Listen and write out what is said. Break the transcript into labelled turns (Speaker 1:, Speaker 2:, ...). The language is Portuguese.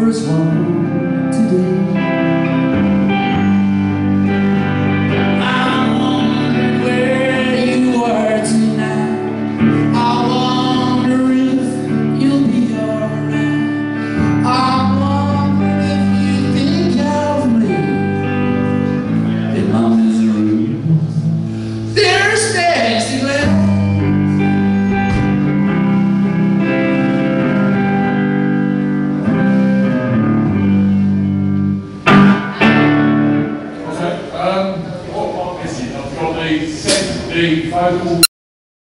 Speaker 1: offers one. 3, faz um